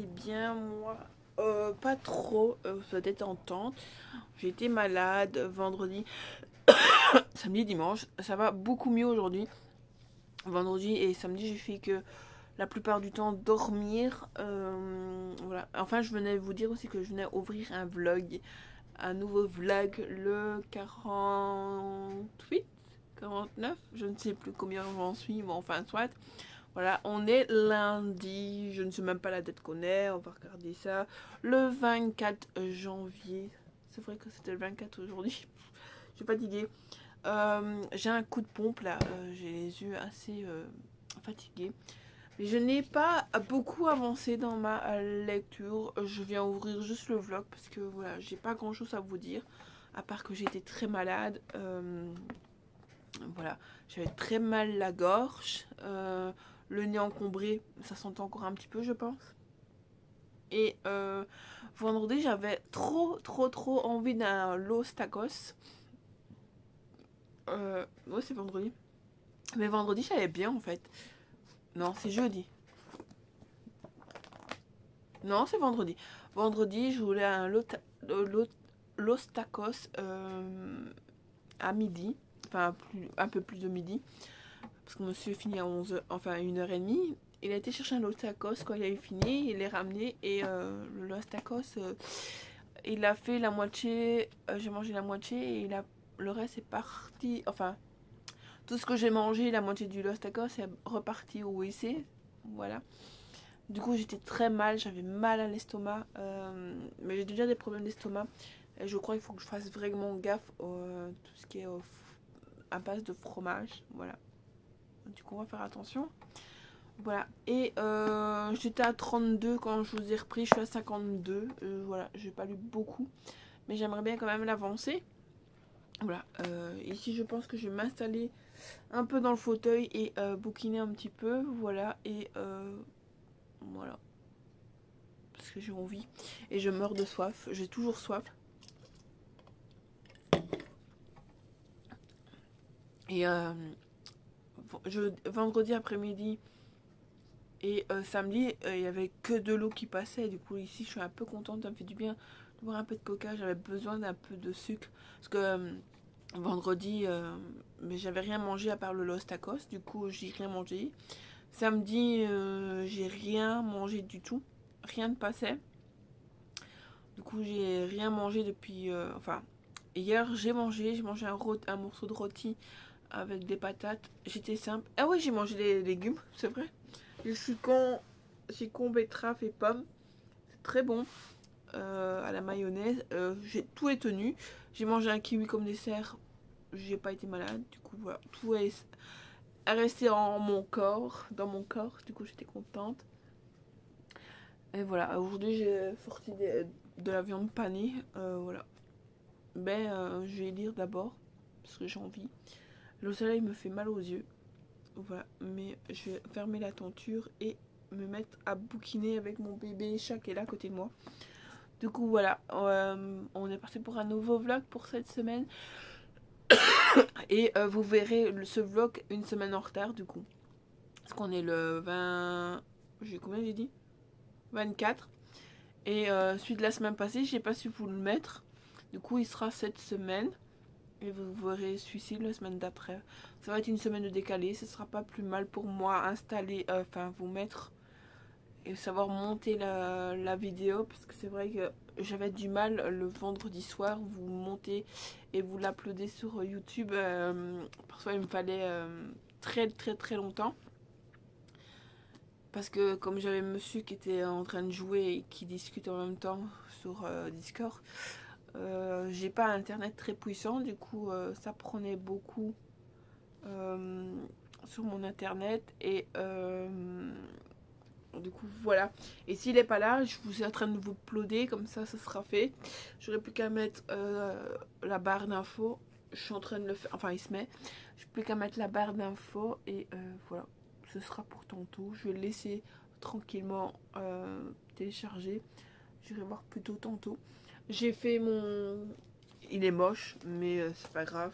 bien. Moi, euh, pas trop, euh, ça détentante. J'ai été malade vendredi, samedi, dimanche. Ça va beaucoup mieux aujourd'hui. Vendredi et samedi, j'ai fait que la plupart du temps dormir. Euh, voilà. Enfin, je venais vous dire aussi que je venais ouvrir un vlog, un nouveau vlog le 48, 49, je ne sais plus combien j'en suis, mais enfin soit. Voilà, on est lundi, je ne sais même pas la date qu'on est, on va regarder ça. Le 24 janvier, c'est vrai que c'était le 24 aujourd'hui, je suis fatiguée. Euh, j'ai un coup de pompe là, euh, j'ai les yeux assez euh, fatigués. Mais je n'ai pas beaucoup avancé dans ma lecture, je viens ouvrir juste le vlog parce que voilà, j'ai pas grand chose à vous dire. À part que j'étais très malade, voilà, j'avais très mal la gorge le nez encombré, ça sentait encore un petit peu, je pense. Et euh, vendredi, j'avais trop, trop, trop envie d'un Los Tacos. Euh, ouais, c'est vendredi. Mais vendredi, j'avais bien en fait. Non, c'est jeudi. Non, c'est vendredi. Vendredi, je voulais un Los, Tacos euh, à midi. Enfin, un peu plus de midi parce que monsieur finit à 11 enfin 1h30. Il a été chercher un Los Tacos quand il a eu fini, il l'a ramené et euh, le Tacos, euh, il a fait la moitié, euh, j'ai mangé la moitié et il a, le reste est parti, enfin tout ce que j'ai mangé, la moitié du Los Tacos est reparti au WC, voilà. Du coup j'étais très mal, j'avais mal à l'estomac, mais j'ai déjà des problèmes d'estomac je crois qu'il faut que je fasse vraiment gaffe à tout ce qui est à base de fromage, voilà. Du coup, on va faire attention. Voilà. Et euh, j'étais à 32 quand je vous ai repris. Je suis à 52. Euh, voilà. J'ai pas lu beaucoup. Mais j'aimerais bien quand même l'avancer. Voilà. Euh, ici, je pense que je vais m'installer un peu dans le fauteuil et bouquiner un petit peu. Voilà. Et voilà. Parce que j'ai envie. Et je meurs de soif. J'ai toujours soif. Et je, vendredi après-midi et euh, samedi, euh, il y avait que de l'eau qui passait. Du coup, ici, je suis un peu contente. Ça me fait du bien de boire un peu de coca. J'avais besoin d'un peu de sucre. Parce que euh, vendredi, mais j'avais rien mangé à part le Los Tacos. Du coup, j'ai rien mangé. Samedi, j'ai rien mangé du tout. Rien ne passait. Du coup, j'ai rien mangé depuis. enfin, hier, j'ai mangé. J'ai mangé un, un morceau de rôti avec des patates. J'étais simple. Ah oui, j'ai mangé des légumes, c'est vrai. Suis con, con, betterave et pommes. C'est très bon. Euh, à la mayonnaise. Euh, tout est tenu. J'ai mangé un kiwi comme dessert. J'ai pas été malade. Du coup, voilà. Tout est resté en mon corps, dans mon corps. Du coup, j'étais contente. Et voilà. Aujourd'hui, j'ai sorti de, la viande panée. Euh, voilà. Ben, je vais lire d'abord. Parce que j'ai envie. Le soleil me fait mal aux yeux. Voilà, mais je vais fermer la tenture et me mettre à bouquiner avec mon bébé chat qui est là à côté de moi. Du coup, voilà, euh, on est parti pour un nouveau vlog pour cette semaine. et euh, vous verrez ce vlog une semaine en retard, du coup. Parce qu'on est le 20... J'ai combien j'ai dit? 24. Et euh, celui de la semaine passée, j'ai pas su vous le mettre. Du coup, il sera cette semaine. Et vous verrez celui-ci la semaine d'après. Ça va être une semaine de décalé. Ce sera pas plus mal pour moi installer, euh, enfin vous mettre et savoir monter la, vidéo. Parce que c'est vrai que j'avais du mal le vendredi soir. Vous montez et vous l'uploadez sur YouTube. Euh, parfois il me fallait euh, très très très longtemps. Parce que comme j'avais monsieur qui était en train de jouer et qui discute en même temps sur Discord. Euh, j'ai pas internet très puissant, du coup euh, ça prenait beaucoup euh, sur mon internet et du coup voilà. Et s'il est pas là, je vous suis en train de vous uploader, comme ça ça sera fait. J'aurais plus qu'à mettre la barre d'infos. Je suis en train de le faire, enfin il se met. Je plus qu'à mettre la barre d'infos et voilà. Ce sera pour tantôt. Je vais le laisser tranquillement télécharger. Je vais voir plutôt tantôt. J'ai fait mon... Il est moche, mais euh, c'est pas grave.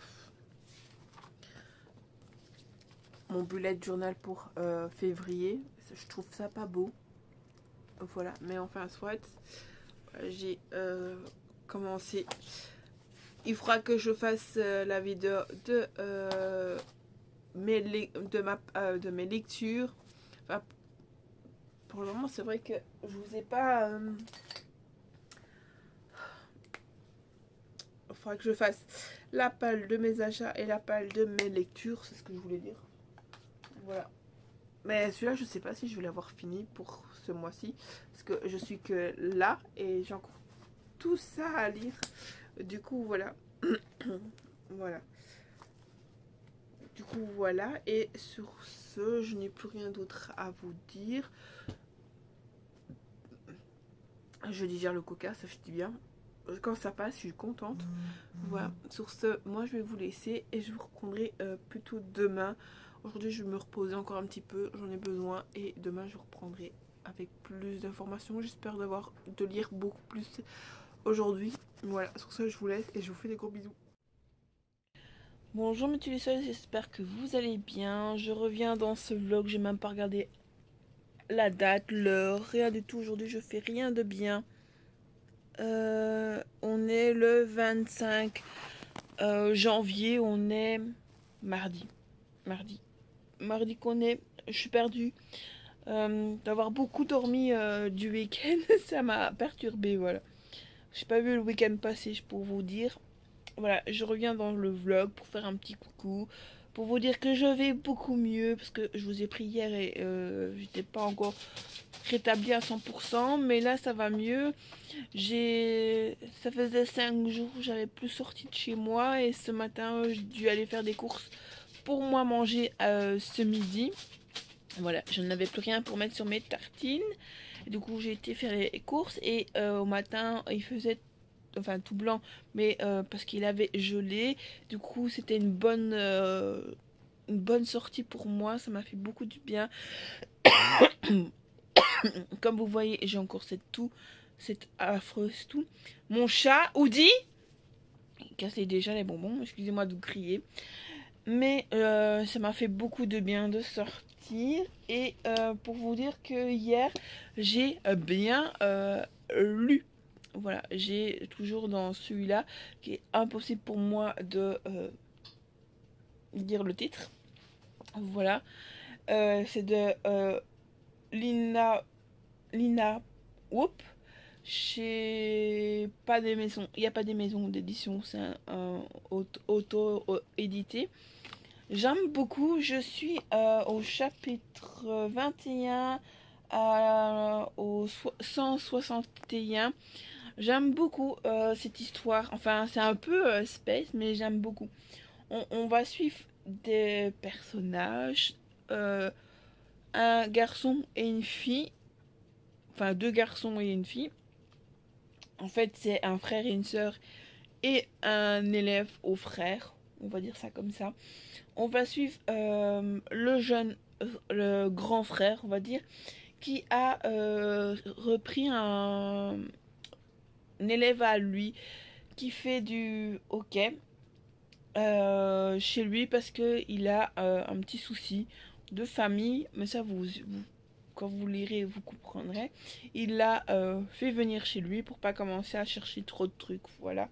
Mon bullet journal pour euh, février. Je trouve ça pas beau. Voilà, mais enfin, soit. J'ai commencé. Il faudra que je fasse la vidéo de, mes, de, ma, de mes lectures. pour le moment, c'est vrai que je vous ai pas que je fasse la palle de mes achats et la palle de mes lectures. C'est ce que je voulais dire. Voilà. Mais celui-là, je sais pas si je vais l'avoir fini pour ce mois-ci. Parce que je suis que là et j'ai encore tout ça à lire. Du coup, voilà. voilà. Du coup, voilà. Et sur ce, je n'ai plus rien d'autre à vous dire. Je digère le coca, ça fait bien quand ça passe, je suis contente. Voilà, sur ce, moi je vais vous laisser et je vous reprendrai euh, plutôt demain. Aujourd'hui, je vais me reposer encore un petit peu, j'en ai besoin et demain je reprendrai avec plus d'informations. J'espère d'avoir de lire beaucoup plus aujourd'hui. Voilà, sur ce, je vous laisse et je vous fais des gros bisous. Bonjour mes tulisseuses, j'espère que vous allez bien. Je reviens dans ce vlog, j'ai même pas regardé la date, l'heure, rien du tout. Aujourd'hui, je fais rien de bien. Euh, on est le 25 euh, janvier, on est mardi. Mardi. Mardi qu'on est. Je suis perdue. Euh, d'avoir beaucoup dormi du week-end, ça m'a perturbé, voilà. J'ai pas vu le week-end passé, pour vous dire. Voilà, je reviens dans le vlog pour faire un petit coucou. Pour vous dire que je vais beaucoup mieux. Parce que je vous ai pris hier et j'étais pas encore rétabli à 100%, mais là ça va mieux. J'ai, ça faisait 5 jours, j'avais plus sorti de chez moi et ce matin j'ai dû aller faire des courses pour moi manger euh, ce midi. Voilà, je n'avais plus rien pour mettre sur mes tartines. du coup j'ai été faire les courses et euh, au matin il faisait enfin tout blanc mais euh, parce qu'il avait gelé du coup c'était une bonne une bonne sortie pour moi ça m'a fait beaucoup du bien Comme vous voyez, j'ai encore cette toux, cette affreuse toux. Mon chat, Oudi, cassait déjà les bonbons, excusez-moi de crier. Mais euh, ça m'a fait beaucoup de bien de sortir. Et euh, pour vous dire que hier, j'ai bien euh, lu. Voilà, j'ai toujours dans celui-là qui est impossible pour moi de dire le titre. Voilà. c'est de Lina, Lina Whoop chez pas des maisons, il n'y a pas des maisons d'édition, c'est auto-édité. J'aime beaucoup, je suis euh, au chapitre 21 au 161. J'aime beaucoup euh, cette histoire, enfin c'est un peu euh, space, mais j'aime beaucoup. On, va suivre des personnages un garçon et une fille. Enfin, deux garçons et une fille. En fait, c'est un frère et une sœur et un élève au frère. On va dire ça comme ça. On va suivre euh, le jeune, euh, le grand frère, on va dire, qui a euh, repris un, élève à lui qui fait du hockey chez lui parce qu'il a un petit souci de famille, mais ça vous, quand vous lirez vous comprendrez. Il l'a euh, fait venir chez lui pour pas commencer à chercher trop de trucs, voilà.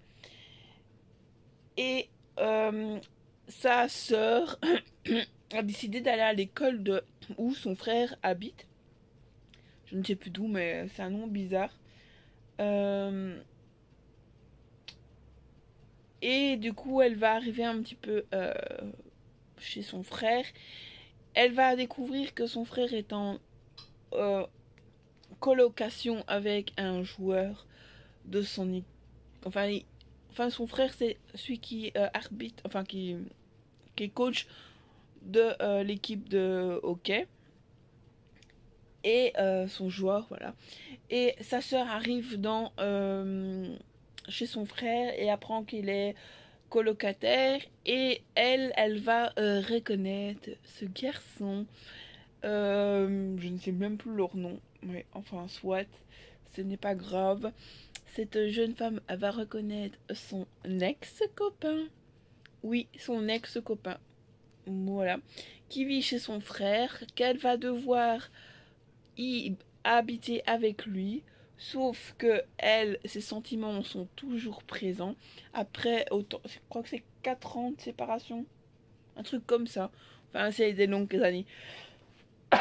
Et euh, sa sœur a décidé d'aller à l'école de où son frère habite. Je ne sais plus d'où, mais c'est un nom bizarre. Euh, et du coup, elle va arriver un petit peu chez son frère. Elle va découvrir que son frère est en euh, colocation avec un joueur de son enfin, enfin son frère c'est celui qui euh, arbitre enfin qui, qui est coach de euh, l'équipe de hockey et son joueur voilà et sa soeur arrive dans chez son frère et apprend qu'il est colocataire et elle, elle va euh, reconnaître ce garçon. Euh, je ne sais même plus leur nom, mais enfin soit, ce n'est pas grave. Cette jeune femme va reconnaître son ex-copain. Oui, son ex-copain. Voilà. Qui vit chez son frère, qu'elle va devoir y habiter avec lui. Sauf que elle, ses sentiments sont toujours présents. Après, autant, je crois que c'est 4 ans de séparation. Un truc comme ça. Enfin, c'est des longues années.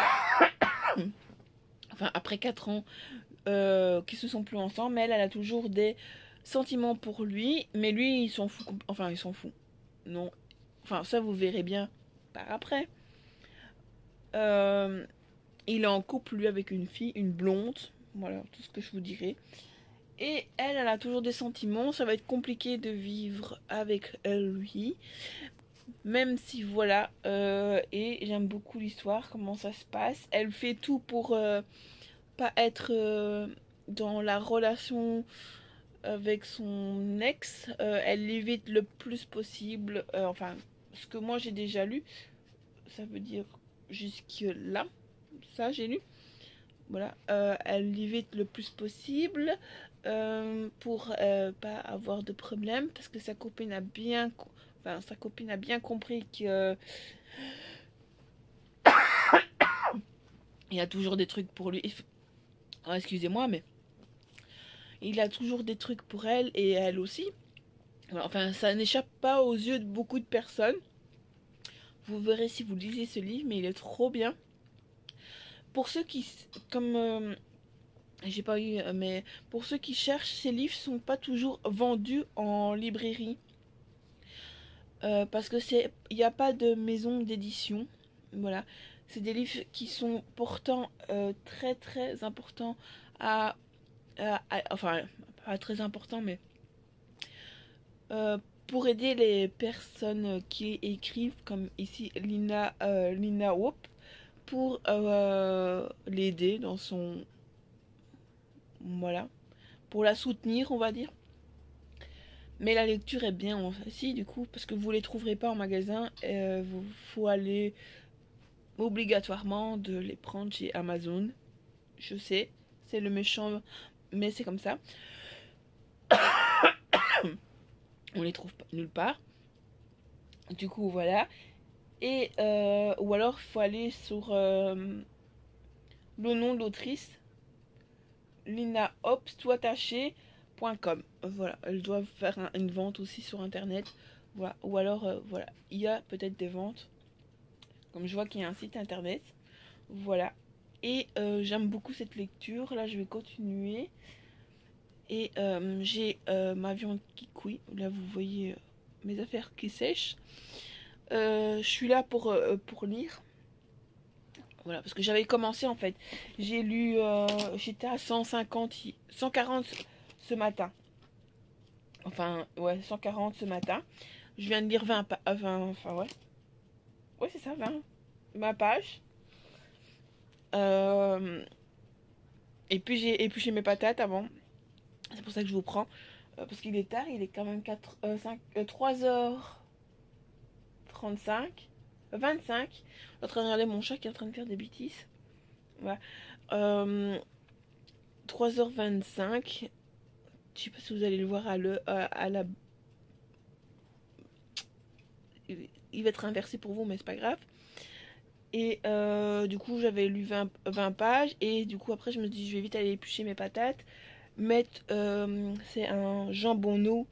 enfin, après 4 ans euh, qui se sont plus ensemble, mais elle, elle a toujours des sentiments pour lui. Mais lui, il s'en fout. Enfin, il s'en fout. Non. Enfin, ça, vous verrez bien par après. Euh, il est en couple, lui, avec une fille, une blonde. Voilà, tout ce que je vous dirai. Et elle, elle a toujours des sentiments. Ça va être compliqué de vivre avec lui. Même si voilà. Euh, et j'aime beaucoup l'histoire, comment ça se passe. Elle fait tout pour euh, pas être euh, dans la relation avec son ex. elle l'évite le plus possible. enfin, ce que moi j'ai déjà lu. Ça veut dire jusque là. Ça, j'ai lu. Voilà, euh, elle l'évite le plus possible euh, pour euh, pas avoir de problème parce que sa copine a bien, compris que il y a toujours des trucs pour lui. Oh, excusez-moi, mais il a toujours des trucs pour elle et elle aussi. Enfin, ça n'échappe pas aux yeux de beaucoup de personnes. Vous verrez si vous lisez ce livre, mais il est trop bien pour ceux qui, comme euh, j'ai pas eu, euh, mais pour ceux qui cherchent, ces livres sont pas toujours vendus en librairie. Euh, parce que c'est, il n'y a pas de maison d'édition. Voilà. C'est des livres qui sont pourtant très très importants à, Enfin, pas très importants, mais. pour aider les personnes qui écrivent, comme ici Lina, Lina Wop, pour euh, l'aider dans son... Voilà. Pour la soutenir, on va dire. Mais la lecture est bien aussi, du coup, parce que vous ne les trouverez pas en magasin. Il euh, faut aller obligatoirement de les prendre chez Amazon. Je sais, c'est le méchant, mais c'est comme ça. On les trouve nulle part. Du coup, voilà. Et, euh, ou alors, il faut aller sur euh, le nom de l'autrice, linahops.com. Voilà, elle doit faire une vente aussi sur internet. Voilà. Ou alors, euh, voilà, il y a peut-être des ventes. Comme je vois qu'il y a un site internet. Voilà. Et j'aime beaucoup cette lecture. Là, je vais continuer. Et j'ai ma viande qui cuit. Là, vous voyez mes affaires qui sèchent. Euh, je suis là pour, euh, pour lire. Voilà, parce que j'avais commencé en fait. J'ai lu, euh, j'étais à 150, 140 ce matin. Enfin, ouais, 140 ce matin. Je viens de lire 20, 20 enfin ouais. Ouais, c'est ça, 20, ma page. et puis j'ai mes patates avant. C'est pour ça que je vous prends. parce qu'il est tard, il est quand même 4, 5, 3 heures. 35, 25. Je suis en train de regarder mon chat qui est en train de faire des bêtises. Voilà. 3h25. Euh, Je sais pas si vous allez le voir à, le, à, la. Il va être inversé pour vous, mais c'est pas grave. Et euh, du coup, j'avais lu 20, 20, pages. Et du coup, après, je me dis, je vais vite aller éplucher mes patates. Mettre. Euh, c'est un jambonneau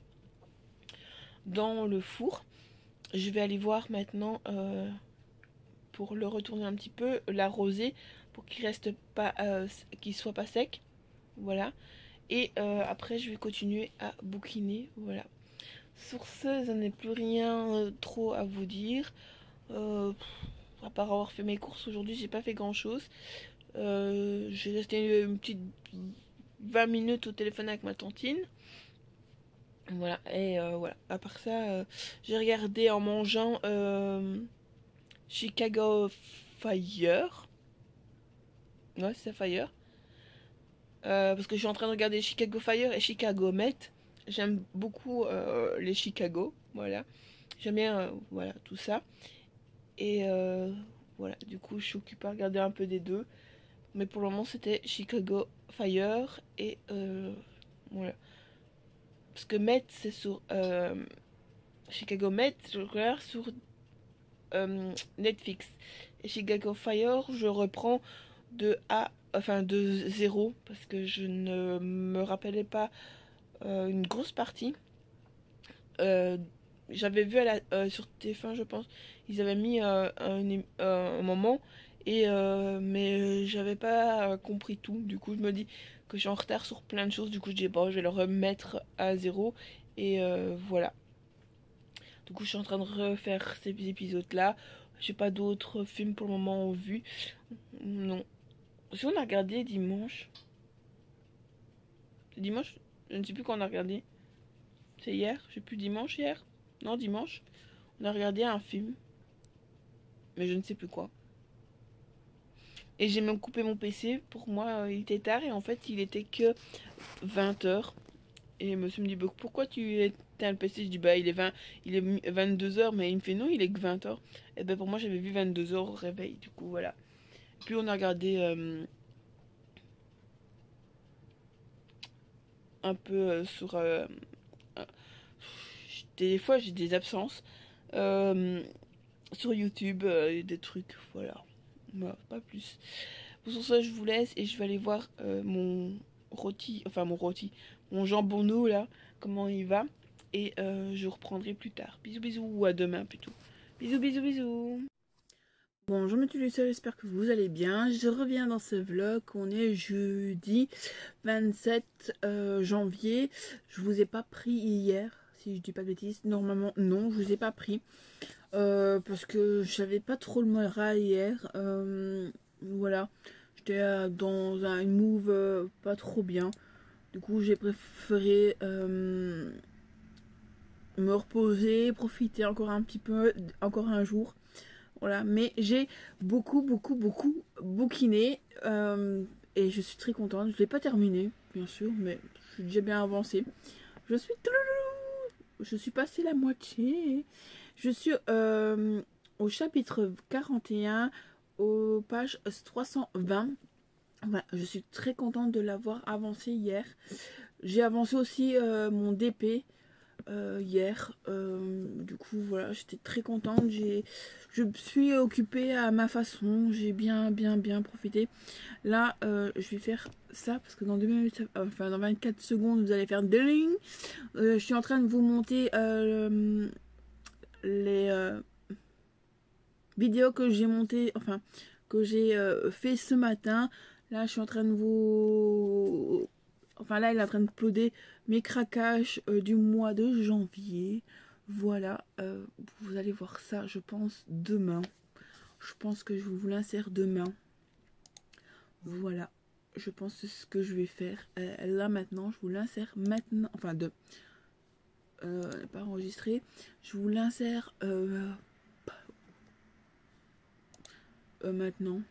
dans le four je vais aller voir maintenant euh, pour le retourner un petit peu, l'arroser pour qu'il reste pas, euh, qu'il soit pas sec. Voilà. Et euh, après, je vais continuer à bouquiner. Voilà. Sur ce, je n'ai plus rien trop à vous dire. à part avoir fait mes courses aujourd'hui, j'ai pas fait grand chose. j'ai resté une petite 20 minutes au téléphone avec ma tantine. Voilà, et euh, voilà. À part ça, euh, j'ai regardé en mangeant euh, Chicago Fire. Ouais, c'est Fire. parce que je suis en train de regarder Chicago Fire et Chicago Met. J'aime beaucoup les Chicago. Voilà. J'aime bien voilà, tout ça. Et voilà, du coup, je suis occupée à regarder un peu des deux. Mais pour le moment, c'était Chicago Fire. Et voilà. Parce que Met, c'est sur. Euh, Chicago Met, je regarde sur euh, Netflix. Et Chicago Fire, je reprends de A, enfin de 0, parce que je ne me rappelais pas euh, une grosse partie. J'avais vu sur TF1, je pense, ils avaient mis un, un, moment, et mais j'avais pas compris tout. Du coup, je me dis que je suis en retard sur plein de choses. Du coup, je dis, bon, je vais le remettre à 0, et voilà. Du coup, je suis en train de refaire ces épisodes-là. J'ai pas d'autres films pour le moment en vue. Non. Si on a regardé dimanche? Dimanche? Je ne sais plus quand on a regardé. C'est hier? Je sais plus dimanche hier? Non, dimanche. On a regardé un film. Mais je ne sais plus quoi. Et j'ai même coupé mon PC. Pour moi, il était tard. Et en fait, il était que 20h. Et monsieur me dit, bah, pourquoi tu es le PC, je dis bah il est 20, il est 22h, mais il me fait non, il est que 20h. Et ben pour moi j'avais vu 22h au réveil, du coup voilà. Puis on a regardé euh, un peu euh, sur. Euh, des fois j'ai des absences sur YouTube, des trucs, voilà. Pas plus. Pour ça, je vous laisse et je vais aller voir mon rôti, enfin mon rôti, mon jambon là, comment il va et euh, je reprendrai plus tard. Bisous bisous ou à demain plutôt. Bisous bisous bisous. Bonjour mes Lucie, j'espère que vous allez bien. Je reviens dans ce vlog. On est jeudi 27 euh, janvier. Je vous ai pas pris hier, si je dis pas de bêtises. Normalement, non, je vous ai pas pris. Euh, parce que j'avais pas trop le moral hier. voilà. J'étais dans un move pas trop bien. Du coup, j'ai préféré me reposer, profiter encore un petit peu, encore un jour. Voilà, mais j'ai beaucoup, beaucoup, beaucoup bouquiné. Euh, et je suis très contente. Je ne l'ai pas terminé, bien sûr, mais je suis déjà bien avancée. Je suis... Je suis passée la moitié. Je suis euh, au chapitre 41, aux pages 320. Voilà, je suis très contente de l'avoir avancé hier. J'ai avancé aussi euh, mon DP. Euh, hier. Euh, du coup, voilà, j'étais très contente. J'ai, je suis occupée à ma façon. J'ai bien, bien, bien profité. Là, euh, je vais faire ça parce que dans deux minutes, enfin dans 24 secondes, vous allez faire ding. je suis en train de vous monter les vidéos que j'ai montées, enfin que j'ai fait ce matin. Là, je suis en train de vous Enfin là, il est en train de ploder mes craquages euh, du mois de janvier. Voilà, euh, vous allez voir ça, je pense, demain. Je pense que je vous l'insère demain. Voilà, je pense que ce que je vais faire. Euh, là maintenant, je vous l'insère maintenant. Enfin, de... pas enregistré. Je vous l'insère maintenant.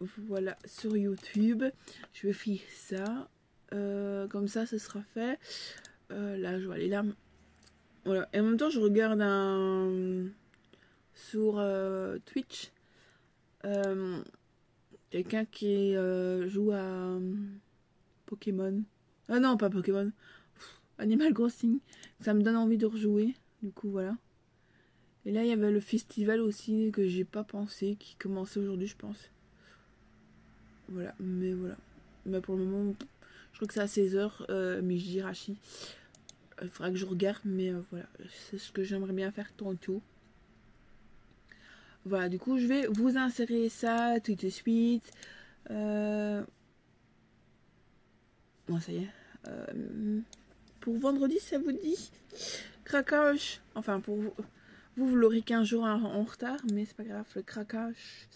Voilà sur YouTube. Je vais faire ça. Euh, comme ça ce sera fait. Euh, là je vois les larmes. Voilà. Et en même temps je regarde un sur euh, Twitch quelqu'un qui joue à Pokémon. Ah non pas Pokémon. Animal Crossing. Ça me donne envie de rejouer. Du coup voilà. Et là il y avait le festival aussi que j'ai pas pensé qui commençait aujourd'hui je pense voilà, mais voilà. Mais pour le moment, je crois que c'est à 16h, euh, mais je dis Rachi. Il faudra que je regarde, mais euh, voilà, c'est ce que j'aimerais bien faire tantôt. Voilà, du coup, je vais vous insérer ça tout de suite. Euh... Bon, ça y est. Euh, pour vendredi, ça vous dit? Craquage. Enfin, pour vous, vous, l'aurez 15 jours en, en retard, mais c'est pas grave, le craquage.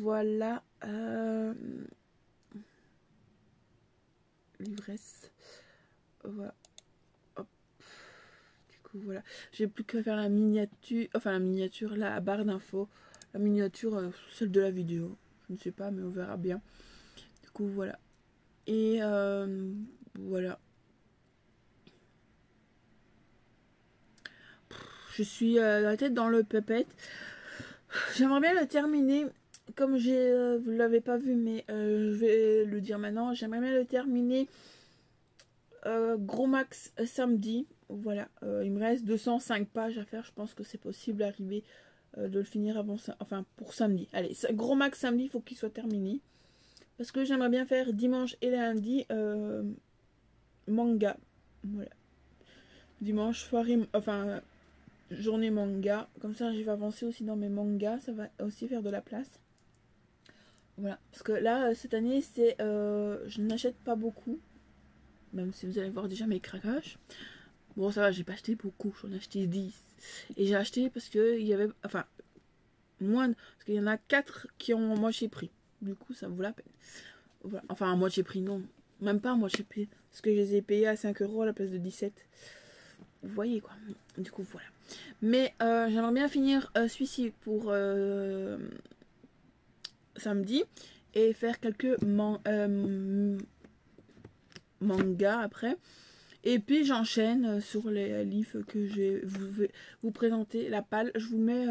Voilà. Euh, l'ivresse. Voilà. Du coup, voilà. J'ai plus qu'à faire la miniature. Enfin, la miniature, la barre d'infos. La miniature, euh, celle de la vidéo. Je ne sais pas, mais on verra bien. Du coup, voilà. Et euh, voilà. Je suis la tête dans le pépette. J'aimerais bien la terminer comme euh, vous l'avez pas vu, mais euh, je vais le dire maintenant, j'aimerais bien le terminer euh, gros max samedi. Voilà, il me reste 205 pages à faire. Je pense que c'est possible d'arriver de le finir avant. Enfin, pour samedi. Allez, gros max samedi, il faut qu'il soit terminé. Parce que j'aimerais bien faire dimanche et lundi manga. Voilà. Dimanche, soirée, enfin, journée manga. Comme ça, je vais avancer aussi dans mes mangas. Ça va aussi faire de la place. Voilà. Parce que là, cette année, c'est je n'achète pas beaucoup. Même si vous allez voir déjà mes craquages. Bon, ça va, j'ai pas acheté beaucoup. J'en ai acheté 10. Et j'ai acheté parce que il y avait. Enfin, moins. Parce qu'il y en a 4 qui ont moitié prix. Du coup, ça vaut la peine. Voilà. Enfin, à moitié prix, non. Même pas à moitié prix. Parce que je les ai payés à 5 euros à la place de 17. Vous voyez quoi. Du coup, voilà. Mais euh, j'aimerais bien finir euh, celui-ci pour euh, samedi. Et faire quelques mangas après. Et puis j'enchaîne sur les livres que je vais vous, présenter. La palle, je vous mets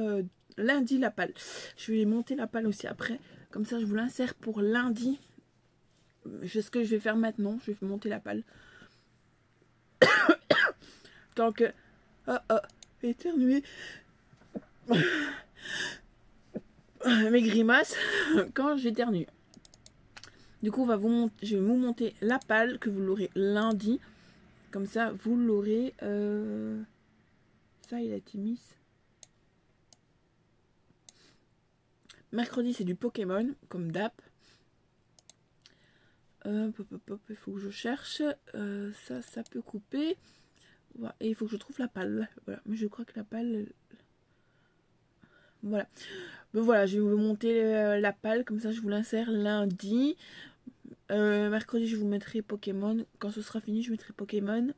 lundi la palle. Je vais monter la palle aussi après. Comme ça, je vous l'insère pour lundi. Ce que je vais faire maintenant, je vais monter la palle. Tant que... Oh, oh, éternuer. Mes grimaces quand j'éternue. Du coup, on va vous je vais vous monter la palle que vous l'aurez lundi. Comme ça, vous l'aurez... Euh, ça, il a Timis. Mercredi, c'est du Pokémon, comme DAP. il faut que je cherche. Euh, ça, ça peut couper. Et il faut que je trouve la palle. Voilà. Mais je crois que la palle... Voilà. Ben voilà, je vais vous monter euh, la palle. Comme ça, je vous l'insère lundi. Euh, mercredi, je vous mettrai Pokémon. Quand ce sera fini, je mettrai Pokémon.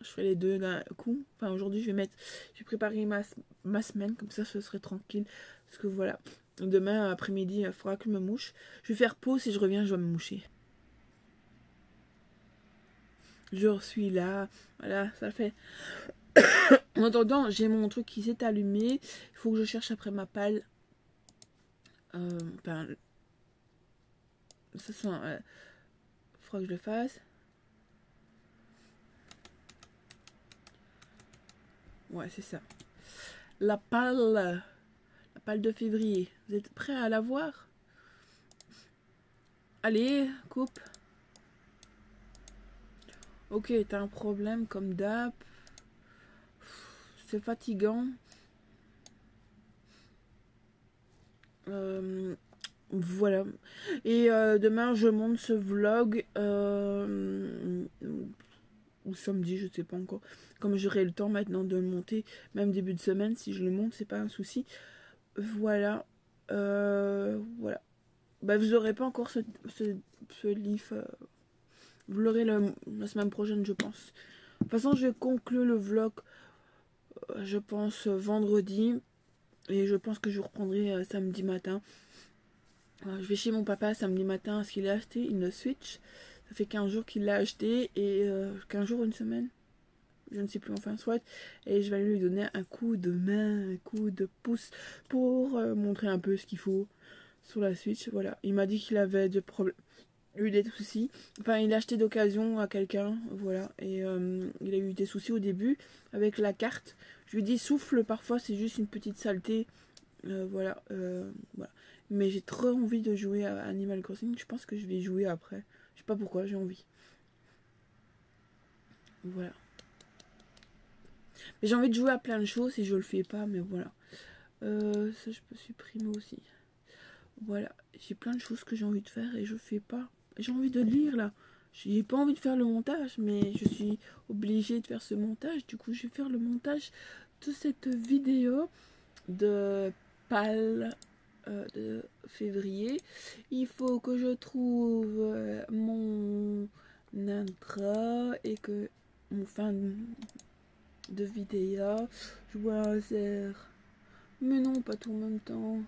Je ferai les deux d'un coup. Enfin, aujourd'hui, je vais mettre... J'ai préparé ma, ma semaine. Comme ça, ce serait tranquille. Parce que voilà. Demain après-midi, il faudra que je me mouche. Je vais faire pause et je reviens, je vais me moucher. Je suis là. Voilà, ça fait. en attendant, j'ai mon truc qui s'est allumé. Il faut que je cherche après ma palle. Euh, enfin, ça sent. Euh, que je le fasse. Ouais, c'est ça. La palle pâle de février. Vous êtes prêts à la voir? Allez, coupe. Ok, t'as un problème comme d'hab. C'est fatigant. Euh, voilà. Et euh, demain, je monte ce vlog. Euh, ou samedi, je sais pas encore. Comme j'aurai le temps maintenant de le monter, même début de semaine, si je le monte, c'est pas un souci. Voilà. Voilà. Bah, vous aurez pas encore ce, livre. Vous l'aurez la, semaine prochaine, je pense. De toute façon, je vais conclure le vlog, je pense, vendredi. Et je pense que je reprendrai samedi matin. je vais chez mon papa samedi matin parce qu'il a acheté une Switch. Ça fait 15 jours qu'il l'a acheté et 15 jours, une semaine je ne sais plus, enfin soit, et je vais lui donner un coup de main, un coup de pouce pour euh, montrer un peu ce qu'il faut sur la Switch. Voilà, il m'a dit qu'il avait des problèmes, eu des soucis, enfin il a acheté d'occasion à quelqu'un, voilà, et euh, il a eu des soucis au début avec la carte. Je lui dit souffle, parfois c'est juste une petite saleté, euh, voilà, voilà. Mais j'ai trop envie de jouer à Animal Crossing, je pense que je vais jouer après. Je sais pas pourquoi, j'ai envie. Voilà. J'ai envie de jouer à plein de choses et je le fais pas, mais voilà. Euh, ça, je peux supprimer aussi. Voilà, j'ai plein de choses que j'ai envie de faire et je fais pas. J'ai envie de lire là. J'ai pas envie de faire le montage, mais je suis obligée de faire ce montage. Du coup, je vais faire le montage de cette vidéo de PAL euh, de février. Il faut que je trouve euh, mon intro et que mon fin de vidéo. Je vois un Mais non, pas tout en même temps.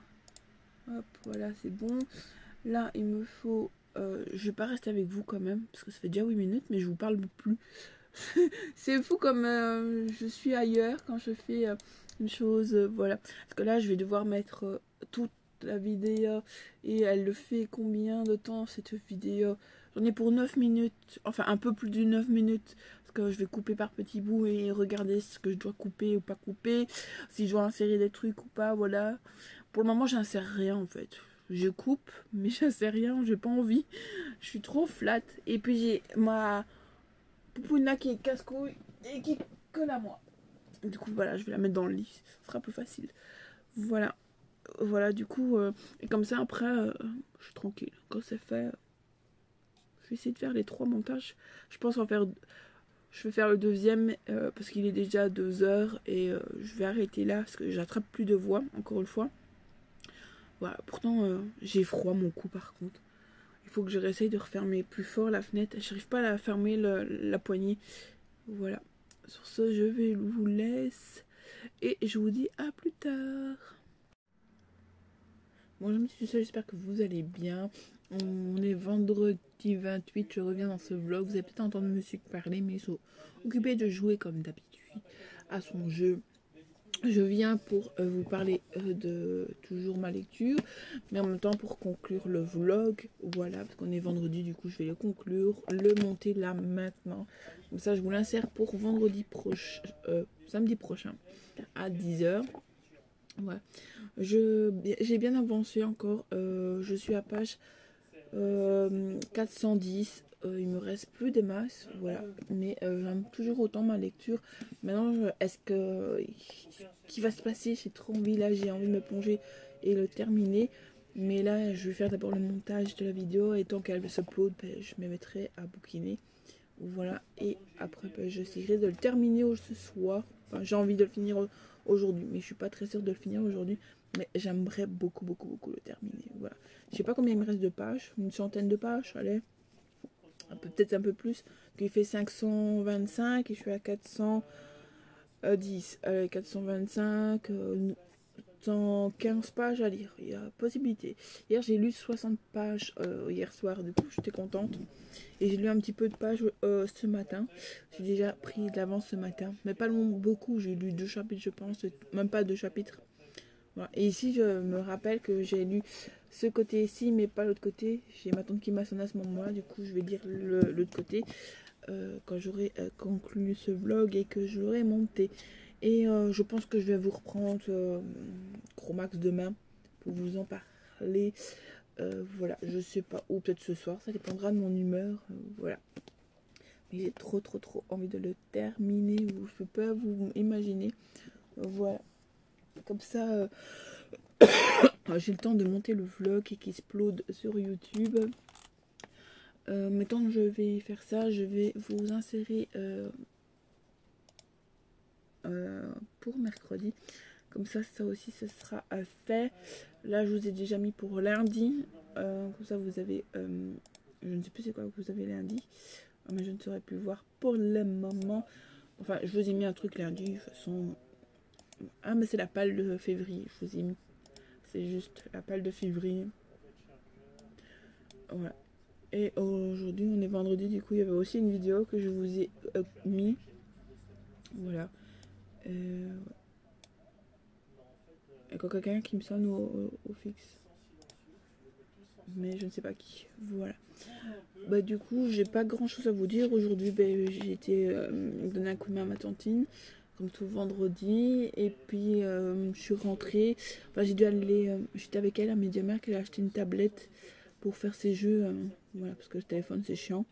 Hop, voilà, c'est bon. Là, il me faut... Euh, je vais pas rester avec vous quand même, parce que ça fait déjà 8 minutes, mais je vous parle plus. c'est fou comme euh, je suis ailleurs quand je fais euh, une chose, voilà. Parce que là, je vais devoir mettre toute la vidéo, et elle le fait combien de temps cette vidéo? J'en ai pour 9 minutes, enfin un peu plus de 9 minutes, parce que je vais couper par petits bouts et regarder ce que je dois couper ou pas couper, si je dois insérer des trucs ou pas, voilà. Pour le moment, j'insère rien en fait. Je coupe, mais j'insère rien, j'ai pas envie. Je suis trop flat. Et puis j'ai ma poupouna qui est casse-couille et qui colle à moi. Du coup, voilà, je vais la mettre dans le lit, ce sera plus facile. Voilà. Voilà, du coup, euh, et comme ça, après, euh, je suis tranquille. Quand c'est fait, je vais essayer de faire les trois montages. Je pense en faire. Je vais faire le deuxième euh, parce qu'il est déjà deux heures et je vais arrêter là parce que j'attrape plus de voix, encore une fois. Pourtant, j'ai froid mon cou par contre. Il faut que je réessaye de refermer plus fort la fenêtre. Je n'arrive pas à fermer la poignée. Voilà. Sur ce, je vais vous laisser et je vous dis à plus tard. Bonjour monsieur, j'espère que vous allez bien. On est vendredi 28, je reviens dans ce vlog. Vous avez peut-être entendu monsieur parler, mais ils sont occupés de jouer comme d'habitude à son jeu. Je viens pour euh, vous parler euh, de toujours ma lecture, mais en même temps pour conclure le vlog. Voilà, parce qu'on est vendredi, du coup je vais le conclure, le monter là maintenant. Comme ça, je vous l'insère pour vendredi prochain, euh, samedi prochain à 10h. Ouais. J'ai bien avancé encore. Euh, je suis à page 410. Euh, euh, il me reste plus des masses. Voilà. Mais j'aime toujours autant ma lecture. Maintenant, est-ce que. Qui va se passer? J'ai trop envie. Là, j'ai envie de me plonger et le terminer. Mais là, je vais faire d'abord le montage de la vidéo. Et tant qu'elle s'upload, ben, je me mettrai à bouquiner. Voilà. Et après, ben, j'essaierai de le terminer ce soir. Enfin, j'ai envie de le finir aujourd'hui. Mais je suis pas très sûre de le finir aujourd'hui. Mais j'aimerais beaucoup, beaucoup, beaucoup le terminer. Voilà. Je sais pas combien il me reste de pages. Une centaine de pages, allez. Peut-être un peu plus. Il fait 525 et je suis à 410. Allez, 425. 115 pages à lire. Il y a possibilité. Hier, j'ai lu 60 pages euh, hier soir. Du coup, j'étais contente. Et j'ai lu un petit peu de pages euh, ce matin. J'ai déjà pris de l'avance ce matin. Mais pas beaucoup. J'ai lu deux chapitres, je pense. Même pas deux chapitres. Et ici, je me rappelle que j'ai lu ce côté ici, mais pas l'autre côté. J'ai ma tante qui m'a sonné à ce moment-là. Du coup, je vais lire l'autre côté euh, quand j'aurai euh, conclu ce vlog et que je l'aurai monté. Et euh, je pense que je vais vous reprendre Chromax demain pour vous en parler. voilà, je sais pas, ou peut-être ce soir, ça dépendra de mon humeur. voilà. Mais j'ai trop, trop, trop envie de le terminer. Je peux pas vous imaginer. Voilà. Comme ça, j'ai le temps de monter le vlog et qui explode sur YouTube. Euh, mais tant que je vais faire ça, je vais vous insérer euh, pour mercredi. Comme ça, ça aussi, ce sera fait. Là, je vous ai déjà mis pour lundi. comme ça, vous avez... je ne sais plus c'est quoi que vous avez lundi. Mais je ne saurais plus voir pour le moment. Enfin, je vous ai mis un truc lundi. De toute façon, ah, mais c'est la pâle de février, je vous ai mis. C'est juste la pâle de février. Voilà. Et aujourd'hui, on est vendredi, du coup, il y avait aussi une vidéo que je vous ai euh, mis. Voilà. Euh, il y a quelqu'un qui me sonne au, fixe. Mais je ne sais pas qui. Voilà. Bah, du coup, j'ai pas grand chose à vous dire. Aujourd'hui, ben, j'ai été euh, donner un coup de main à ma tantine comme tout vendredi. Et puis euh, je suis rentrée. Enfin, j'ai dû aller. Euh, j'étais avec elle à Mediamarkt. Elle a acheté une tablette pour faire ses jeux. Euh, voilà, parce que le téléphone c'est chiant.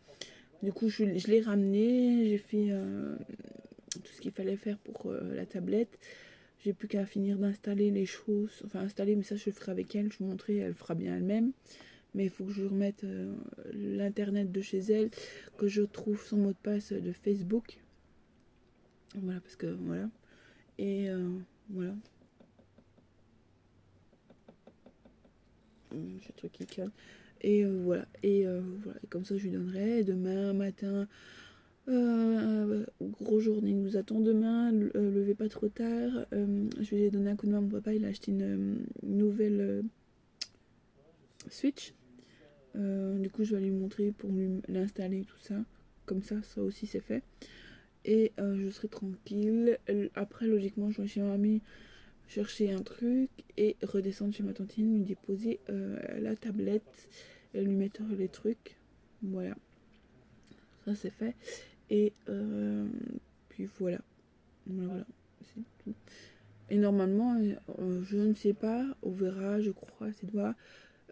Du coup, je, je l'ai ramené. J'ai fait tout ce qu'il fallait faire pour la tablette. J'ai plus qu'à finir d'installer les choses. Enfin, installer, mais ça je le ferai avec elle. Je vous montrerai, elle fera bien elle-même. Mais il faut que je remette l'internet de chez elle, que je trouve son mot de passe de Facebook. Voilà, parce que voilà. Et euh, voilà. Hum, j'ai truc. Et euh, voilà. Et euh, voilà. comme ça, je lui donnerai. Demain matin, gros journée nous attend demain. levez pas trop tard. je vais donner un coup de main à mon papa. Il a acheté une, nouvelle Switch. du coup, je vais lui montrer pour l'installer, tout ça. Comme ça, ça aussi c'est fait et euh, je serai tranquille. Après, logiquement, je vais chez ma mamie chercher un truc et redescendre chez ma tantine, lui déposer euh, la tablette et lui mettre les trucs. Voilà. Ça c'est fait. Et euh, puis voilà. Voilà, c'est tout. Et normalement, je ne sais pas, on verra, je crois, c'est doigts.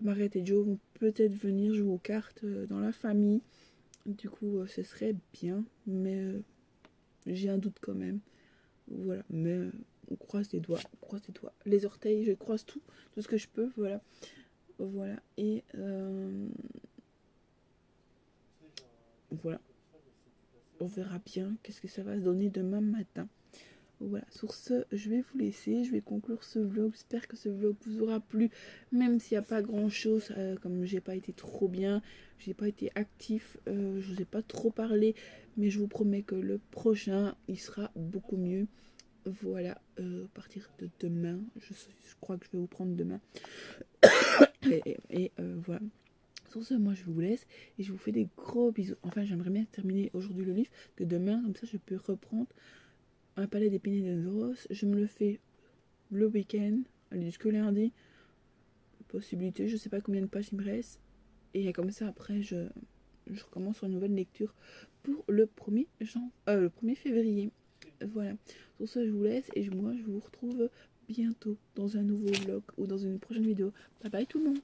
Mariette et Joe vont peut-être venir jouer aux cartes dans la famille. Du coup, ce serait bien, mais j'ai un doute quand même. Voilà, mais on croise les doigts, croise les doigts. Les orteils, je croise tout, tout ce que je peux, voilà. Voilà, et voilà. On verra bien qu'est-ce que ça va se donner demain matin. Voilà, sur ce, je vais vous laisser, je vais conclure ce vlog. J'espère que ce vlog vous aura plu, même s'il n'y a pas grand chose, euh, comme j'ai pas été trop bien, j'ai pas été actif, euh, je vous ai pas trop parlé, mais je vous promets que le prochain, il sera beaucoup mieux. Voilà, euh, à partir de demain, je, crois que je vais vous prendre demain. et voilà. Sur ce, moi je vous laisse et je vous fais des gros bisous. Enfin, j'aimerais bien terminer aujourd'hui le livre, que demain, comme ça, je peux reprendre un palais d'épinay de Zoros. Je me le fais le week-end, jusqu'au lundi. Possibilité, je sais pas combien de pages il me reste. Et comme ça, après, je, je recommence une nouvelle lecture pour le 1er, euh, le 1er février. Voilà. Sur ce, je vous laisse et moi, je vous retrouve bientôt dans un nouveau vlog ou dans une prochaine vidéo. Bye bye tout le monde